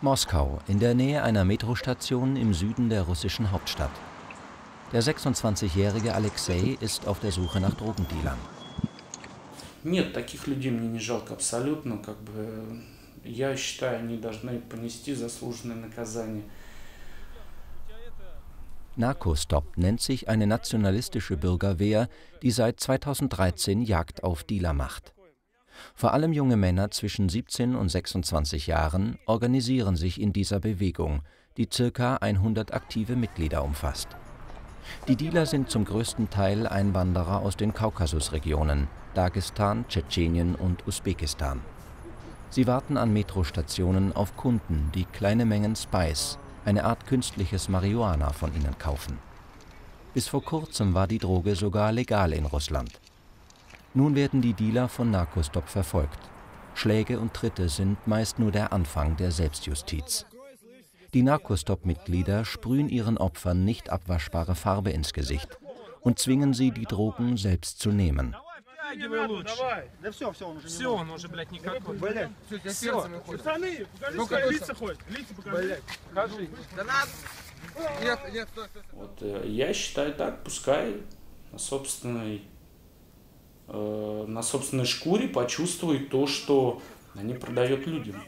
Moskau, in der Nähe einer Metrostation im Süden der russischen Hauptstadt. Der 26-jährige Alexei ist auf der Suche nach Drogendealern. Нет, таких людей мне не жалко абсолютно. Как бы, я считаю, они должны понести заслуженное наказание. Narcostop nennt sich eine nationalistische Bürgerwehr, die seit 2013 Jagd auf Dealer macht. Vor allem junge Männer zwischen 17 und 26 Jahren organisieren sich in dieser Bewegung, die ca. 100 aktive Mitglieder umfasst. Die Dealer sind zum größten Teil Einwanderer aus den Kaukasusregionen Dagestan, Tschetschenien und Usbekistan. Sie warten an Metrostationen auf Kunden, die kleine Mengen Spice, eine Art künstliches Marihuana, von ihnen kaufen. Bis vor kurzem war die Droge sogar legal in Russland. Nun werden die Dealer von Narcostop verfolgt. Schläge und Tritte sind meist nur der Anfang der Selbstjustiz. Die Narcostop-Mitglieder sprühen ihren Opfern nicht abwaschbare Farbe ins Gesicht und zwingen sie, die Drogen selbst zu nehmen. Вот, я считаю так, пускай на собственной э, на собственной шкуре почувствует то, что они продают людям.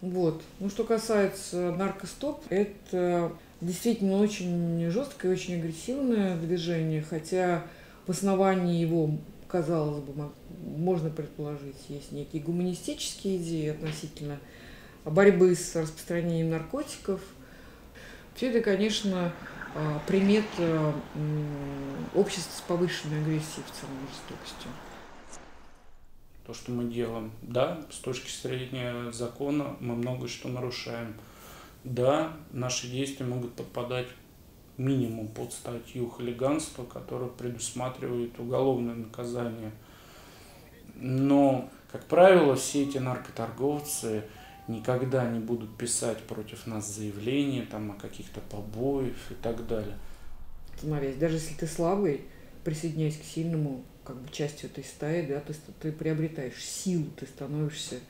Вот. Ну, что касается наркостоп, это действительно очень жесткое очень агрессивное движение, хотя в основании его, казалось бы, можно предположить, есть некие гуманистические идеи относительно борьбы с распространением наркотиков. Все это, конечно, примет а, общества с повышенной агрессией в целом жестокостью. То, что мы делаем, да, с точки зрения закона мы много что нарушаем. Да, наши действия могут подпадать минимум под статью хулиганства, которая предусматривает уголовное наказание. Но, как правило, все эти наркоторговцы – никогда не будут писать против нас заявления там, о каких-то побоях и так далее. Становясь, даже если ты слабый, присоединяясь к сильному, как бы частью этой стаи, да, ты, ты приобретаешь силу, ты становишься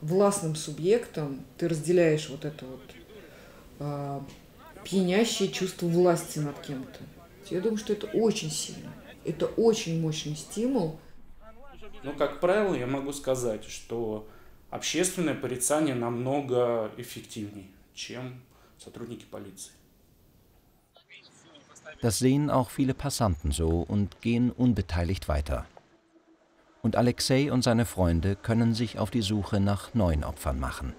властным субъектом, ты разделяешь вот это вот э, пьянящее чувство власти над кем-то. Я думаю, что это очень сильно. Это очень мощный стимул. Ну, как правило, я могу сказать, что общественное порицание намного эффективнее, чем сотрудники Polizei. Das sehen auch viele Passanten so und gehen unbeteiligt weiter. Und Alexei und seine Freunde können sich auf die Suche nach neuen Opfern machen.